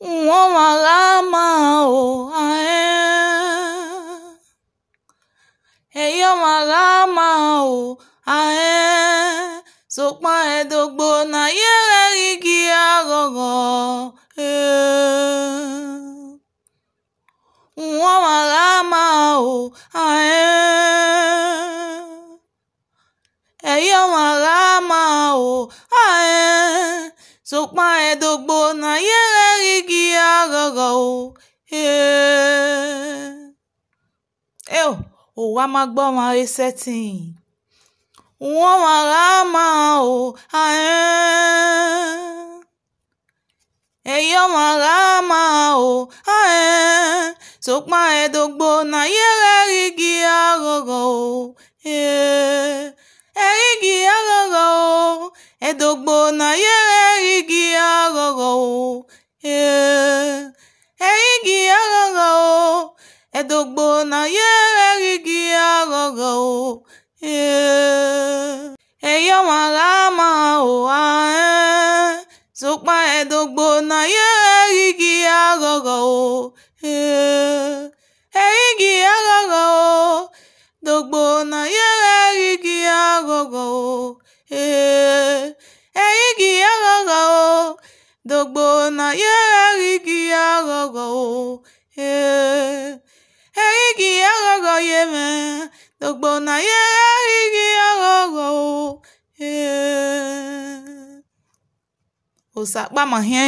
nwa eyo magama o sokpa edogbo na yere gị aghọghọ ee nwa ama o ae sokpaedogbo na ya agharaghị ya aghọghọ ee ò wá máa gbọ́ wọn ayé sẹ́tìn wọ́n máa rà á máa ò ẹ̀yọ́ máa rà á máa ò sokpaedogbo na ya agharaghị ya ee erighị aghọghọ edogbo na ya. edogbo na ya egheghị gị aghọghọ o eyenwara ama ụgha zụkpa edogbo na ya egheghị gị aghọghọ o egheghị gị aghọghọ o dogbo na ya egheghị gị aghọghọ o egheghị gị aghọghọ o dogbo na ya me dogbo na ya ahịghị aghọghọ ụsakpamahie